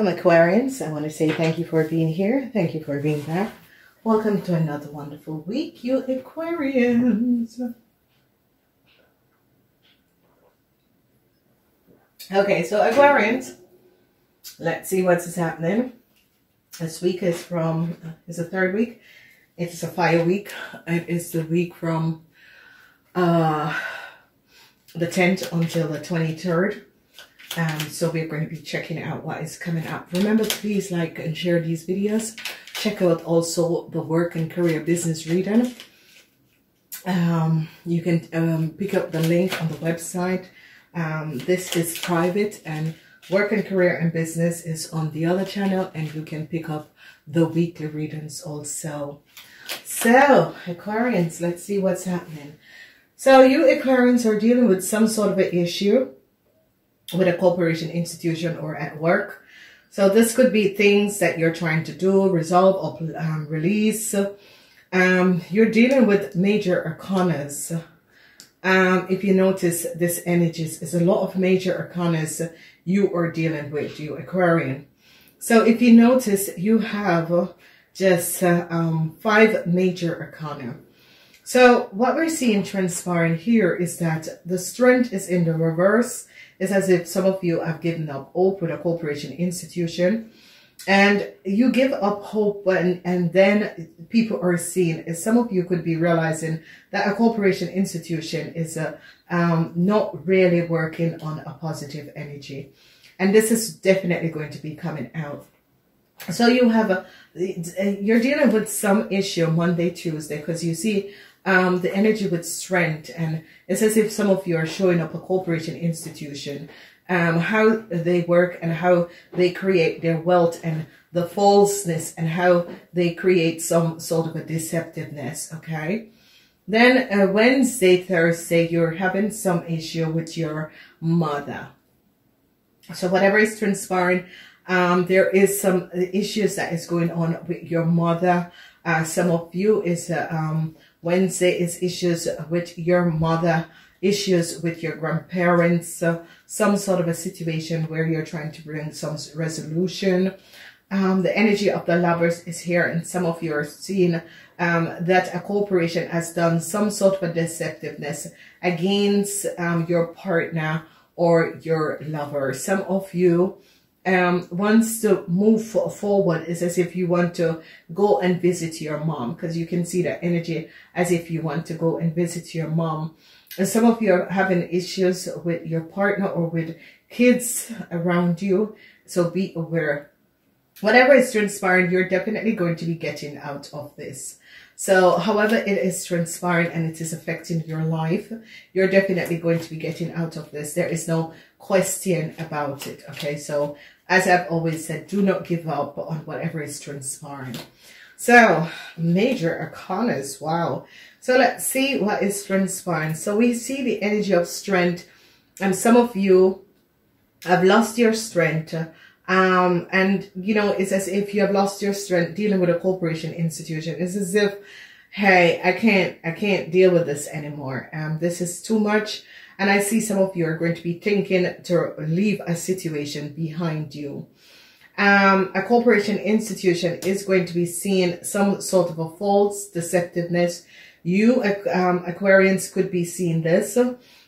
Welcome Aquarians. I want to say thank you for being here. Thank you for being back. Welcome to another wonderful week, you Aquarians. Okay, so Aquarians, let's see what's happening. This week is from, is the third week. It's a fire week. It is the week from uh, the 10th until the 23rd. Um, so we're going to be checking out what is coming up. Remember, please like and share these videos. Check out also the work and career business reading. Um, you can um, pick up the link on the website. Um, this is private and work and career and business is on the other channel and you can pick up the weekly readings also. So, Aquarians, let's see what's happening. So you Aquarians are dealing with some sort of an issue with a corporation, institution, or at work. So this could be things that you're trying to do, resolve, or um, release. Um, you're dealing with major arcanas. Um, if you notice, this energy is a lot of major arcanas you are dealing with, you Aquarian. So if you notice, you have just uh, um, five major arcana. So what we're seeing transpiring here is that the strength is in the reverse it's as if some of you have given up hope with a corporation institution and you give up hope and, and then people are seeing, some of you could be realizing that a corporation institution is a, um, not really working on a positive energy. And this is definitely going to be coming out. So you have a, you're dealing with some issue Monday, Tuesday, because you see um, the energy with strength. And it's as if some of you are showing up a corporation institution, um, how they work and how they create their wealth and the falseness and how they create some sort of a deceptiveness. Okay. Then uh, Wednesday, Thursday, you're having some issue with your mother. So whatever is transpiring, um, there is some issues that is going on with your mother. Uh, some of you is uh, um, Wednesday is issues with your mother, issues with your grandparents, uh, some sort of a situation where you're trying to bring some resolution. Um, the energy of the lovers is here and some of you are seeing um, that a corporation has done some sort of a deceptiveness against um, your partner or your lover. Some of you um, wants to move forward is as if you want to go and visit your mom because you can see that energy as if you want to go and visit your mom. And some of you are having issues with your partner or with kids around you. So be aware. Whatever is transpiring, you're definitely going to be getting out of this. So however it is transpiring and it is affecting your life, you're definitely going to be getting out of this. There is no question about it. Okay, so as I've always said, do not give up on whatever is transpiring. So, major arcanas, wow. So let's see what is transpiring. So we see the energy of strength and some of you have lost your strength. Um, and, you know, it's as if you have lost your strength dealing with a corporation institution. It's as if, hey, I can't, I can't deal with this anymore. Um, this is too much. And I see some of you are going to be thinking to leave a situation behind you. Um, a corporation institution is going to be seeing some sort of a false deceptiveness. You um, Aquarians could be seeing this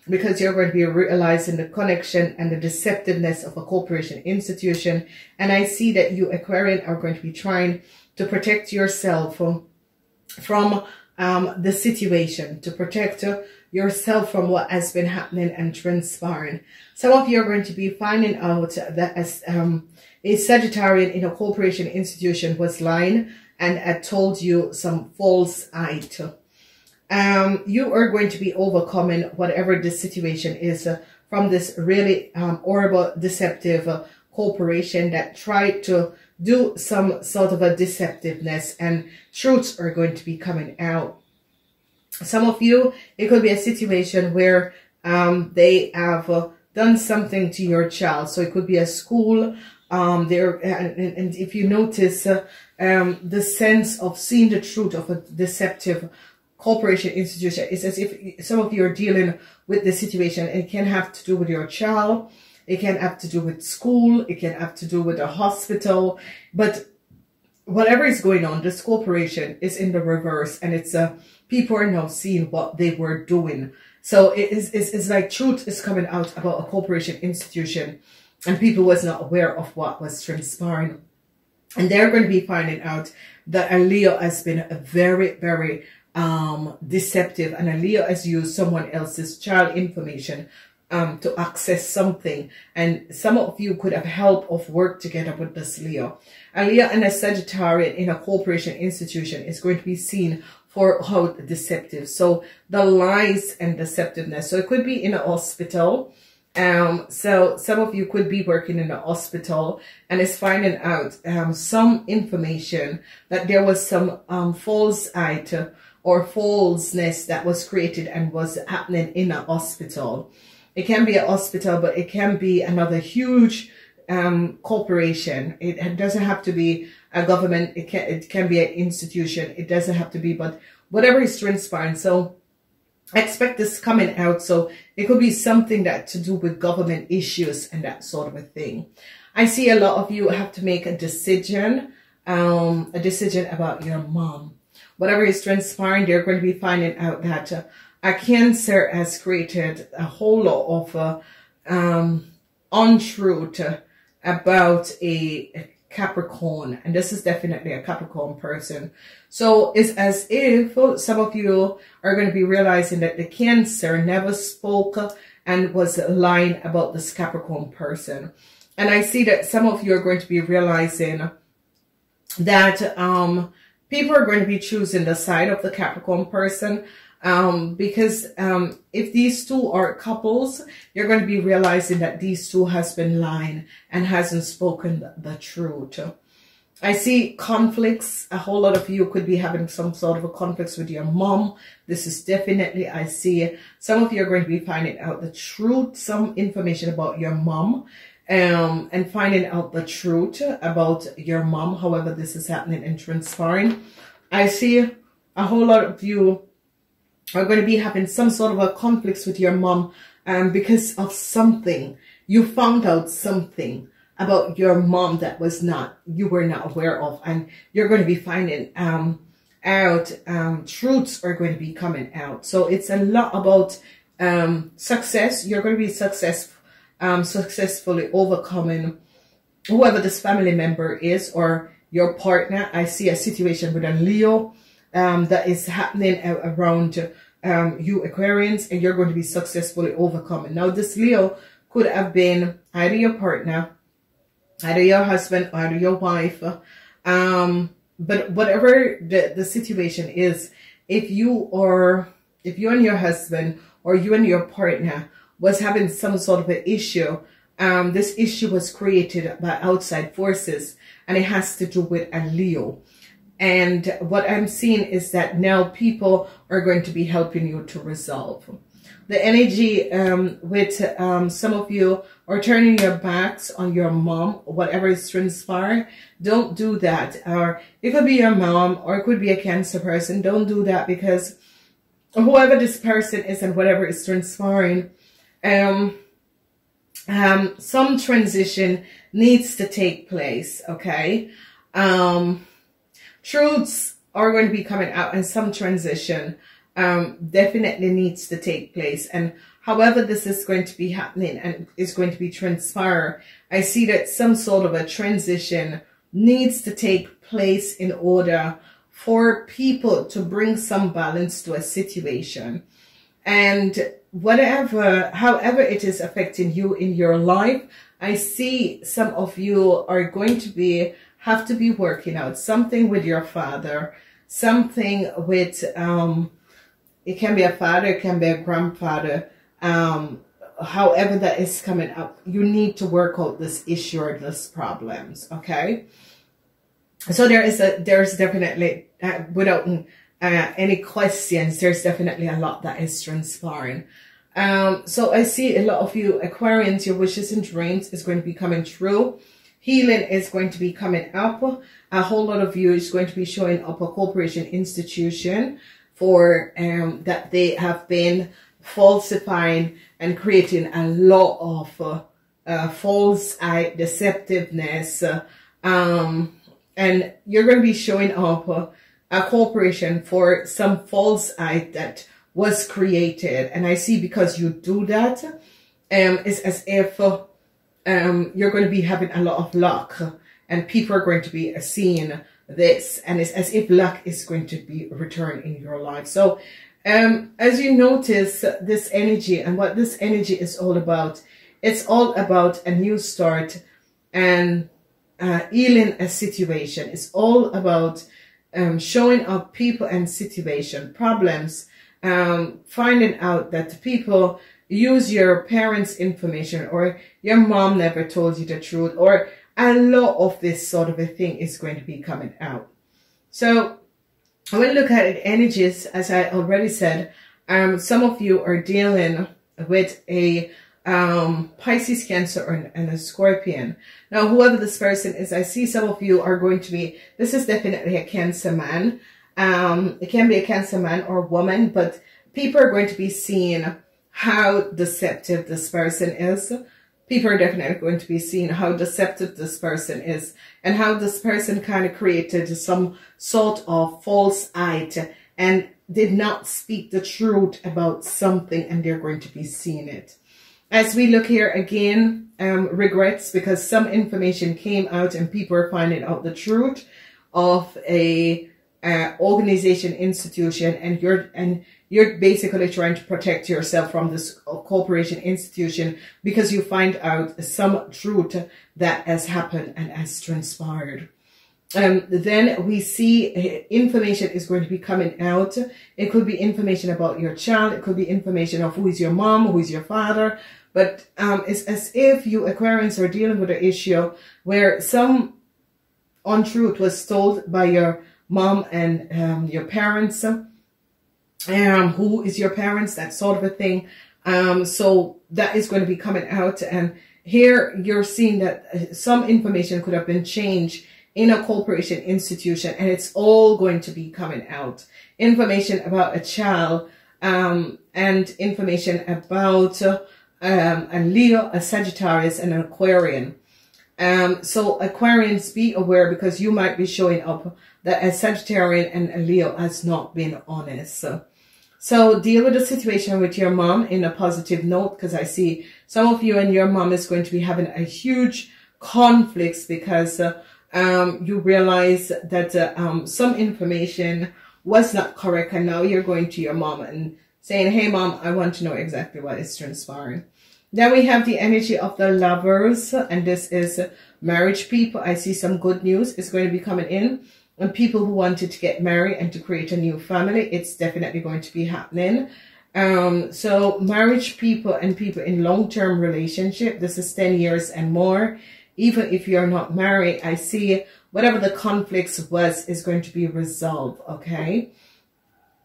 because you're going to be realizing the connection and the deceptiveness of a corporation institution. And I see that you Aquarian are going to be trying to protect yourself from, from um, the situation, to protect yourself from what has been happening and transpiring. Some of you are going to be finding out that as um, a Sagittarian in a corporation institution was lying and had told you some false height. Um, you are going to be overcoming whatever the situation is uh, from this really um, horrible, deceptive uh, corporation that tried to do some sort of a deceptiveness and truths are going to be coming out. Some of you, it could be a situation where um, they have uh, done something to your child. So it could be a school. Um, there, and, and, if you notice uh, um, the sense of seeing the truth of a deceptive corporation institution, it's as if some of you are dealing with the situation. It can have to do with your child. It can have to do with school. It can have to do with a hospital. But whatever is going on, this corporation is in the reverse and it's uh, people are now seeing what they were doing. So it is, it's, it's like truth is coming out about a corporation institution and people was not aware of what was transpiring. And they're going to be finding out that Leo has been a very, very um, deceptive and a Leo has used someone else's child information um, to access something. And some of you could have help of work together with this Leo. A Leo and a Sagittarian in a corporation institution is going to be seen for how deceptive. So the lies and deceptiveness. So it could be in a hospital. Um, so some of you could be working in a hospital and is finding out um, some information that there was some um, false item or falseness that was created and was happening in a hospital. It can be a hospital, but it can be another huge um, corporation. It doesn't have to be a government. It can, it can be an institution. It doesn't have to be, but whatever is transpiring. So I expect this coming out. So it could be something that to do with government issues and that sort of a thing. I see a lot of you have to make a decision, um, a decision about your mom. Whatever is transpiring, they're going to be finding out that uh, a cancer has created a whole lot of uh, um, untruth about a Capricorn, and this is definitely a Capricorn person. So it's as if some of you are going to be realizing that the Cancer never spoke and was lying about this Capricorn person. And I see that some of you are going to be realizing that um, people are going to be choosing the side of the Capricorn person um, because um, if these two are couples, you're going to be realizing that these two has been lying and hasn't spoken the, truth. I see conflicts. A whole lot of you could be having some sort of a conflicts with your mom. This is definitely, I see some of you are going to be finding out the truth, some information about your mom um, and finding out the truth about your mom. However, this is happening and transpiring. I see a whole lot of you are going to be having some sort of a conflicts with your mom um, because of something. You found out something about your mom that was not, you were not aware of. And you're going to be finding um, out, um, truths are going to be coming out. So it's a lot about um, success. You're going to be success, um, successfully overcoming whoever this family member is or your partner. I see a situation with a Leo um, that is happening around um, you Aquarians and you're going to be successfully overcoming. Now this Leo could have been either your partner, either your husband, either your wife. Um, but whatever the, the situation is, if you are, if you and your husband or you and your partner was having some sort of an issue, um, this issue was created by outside forces and it has to do with a Leo. And what I'm seeing is that now people are going to be helping you to resolve. The energy um, with um, some of you are turning your backs on your mom, whatever is transpiring. Don't do that. Or it could be your mom or it could be a cancer person. Don't do that because whoever this person is and whatever is transpiring, um, um, some transition needs to take place, okay? Um, truths are going to be coming out and some transition um, definitely needs to take place. And however this is going to be happening and is going to be transpire, I see that some sort of a transition needs to take place in order for people to bring some balance to a situation. And whatever, however it is affecting you in your life, I see some of you are going to be have to be working out something with your father, something with, um, it can be a father, it can be a grandfather, um, however that is coming up, you need to work out this issue or this problems, okay? So there is a, there's definitely, uh, without uh, any questions, there's definitely a lot that is transpiring. Um, so I see a lot of you Aquarians, your wishes and dreams is going to be coming true. Healing is going to be coming up. A whole lot of you is going to be showing up a corporation institution for um, that they have been falsifying and creating a lot of uh, uh, false eye deceptiveness, um, and you're going to be showing up uh, a corporation for some false eye that was created. And I see because you do that, um, it's as if um, you're going to be having a lot of luck and people are going to be seeing this and it's as if luck is going to be returned in your life. So um, as you notice this energy and what this energy is all about, it's all about a new start and uh, healing a situation. It's all about um, showing up people and situation, problems, um, finding out that people use your parents' information or your mom never told you the truth or a lot of this sort of a thing is going to be coming out. So when look at energies, as I already said, um, some of you are dealing with a um, Pisces, Cancer, or, and a Scorpion. Now, whoever this person is, I see some of you are going to be, this is definitely a Cancer man. Um, it can be a Cancer man or woman, but people are going to be seeing how deceptive this person is people are definitely going to be seeing how deceptive this person is and how this person kind of created some sort of false eye and did not speak the truth about something and they're going to be seeing it. As we look here again, um, regrets because some information came out and people are finding out the truth of a uh, organization, institution, and you're and you're basically trying to protect yourself from this corporation institution because you find out some truth that has happened and has transpired. Um, then we see uh, information is going to be coming out. It could be information about your child. It could be information of who is your mom, who is your father. But um, it's as if you Aquarians are dealing with an issue where some untruth was told by your mom and um, your parents um, who is your parents, that sort of a thing. Um, so that is going to be coming out. And here you're seeing that uh, some information could have been changed in a corporation institution and it's all going to be coming out. Information about a child, um, and information about, uh, um, a Leo, a Sagittarius, and an Aquarian. Um, so Aquarians, be aware because you might be showing up that a Sagittarian and a Leo has not been honest. So, deal with the situation with your mom in a positive note because I see some of you and your mom is going to be having a huge conflicts because uh, um, you realize that uh, um, some information was not correct and now you're going to your mom and saying, hey mom, I want to know exactly what is transpiring. Then we have the energy of the lovers and this is marriage people. I see some good news is going to be coming in and people who wanted to get married and to create a new family, it's definitely going to be happening. Um, so marriage people and people in long-term relationship, this is 10 years and more. Even if you're not married, I see whatever the conflicts was is going to be resolved, okay?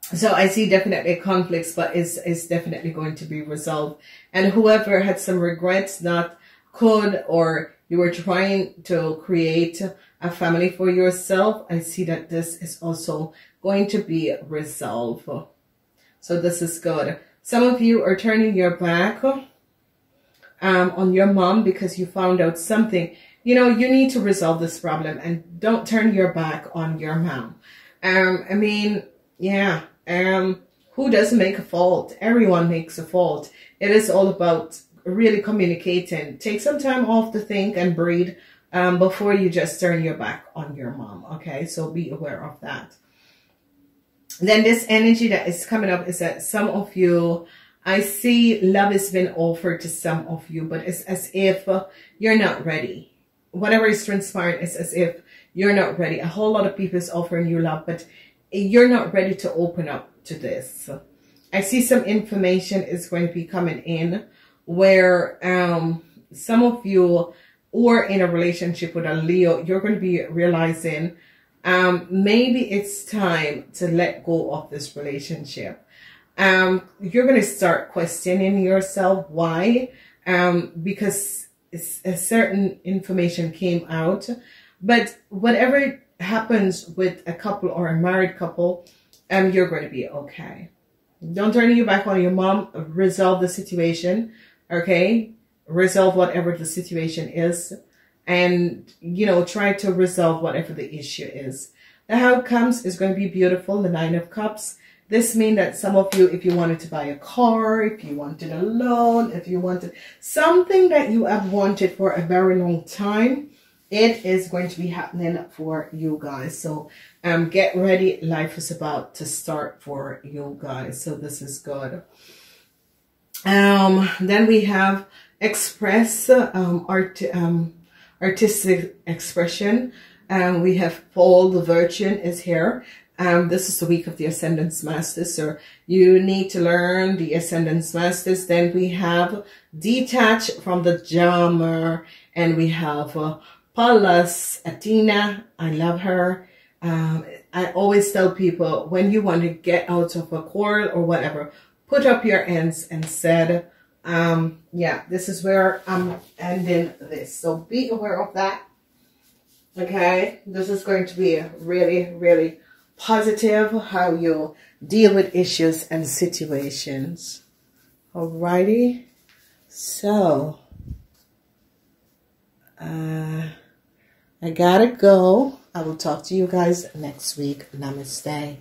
So I see definitely conflicts, but it's, it's definitely going to be resolved. And whoever had some regrets not could or you were trying to create a family for yourself, I see that this is also going to be resolved. So this is good. Some of you are turning your back um, on your mom because you found out something. You know, you need to resolve this problem and don't turn your back on your mom. Um, I mean, yeah, um, who doesn't make a fault? Everyone makes a fault. It is all about really communicating. Take some time off to think and breathe um, before you just turn your back on your mom. Okay, so be aware of that. Then this energy that is coming up is that some of you, I see love has been offered to some of you, but it's as if you're not ready. Whatever is transpiring, it's as if you're not ready. A whole lot of people is offering you love, but you're not ready to open up to this. I see some information is going to be coming in where um, some of you or in a relationship with a Leo, you're going to be realizing um, maybe it's time to let go of this relationship. Um, you're going to start questioning yourself. Why? Um, because a certain information came out. But whatever happens with a couple or a married couple, um, you're going to be okay. Don't turn your back on your mom. Resolve the situation. Okay resolve whatever the situation is and, you know, try to resolve whatever the issue is. The outcomes is going to be beautiful, the Nine of Cups. This means that some of you, if you wanted to buy a car, if you wanted a loan, if you wanted something that you have wanted for a very long time, it is going to be happening for you guys. So um, get ready. Life is about to start for you guys. So this is good. Um, then we have express um, art, um, artistic expression. Um, we have Paul the Venetian is here. Um, this is the week of the Ascended Masters. So you need to learn the Ascended Masters. Then we have Detach from the Jammer. And we have uh, Pallas Athena. I love her. Um, I always tell people when you want to get out of a quarrel or whatever, put up your ends and said, um, yeah, this is where I'm ending this. So be aware of that. Okay, this is going to be really, really positive how you deal with issues and situations. Alrighty, so uh, I gotta go. I will talk to you guys next week. Namaste.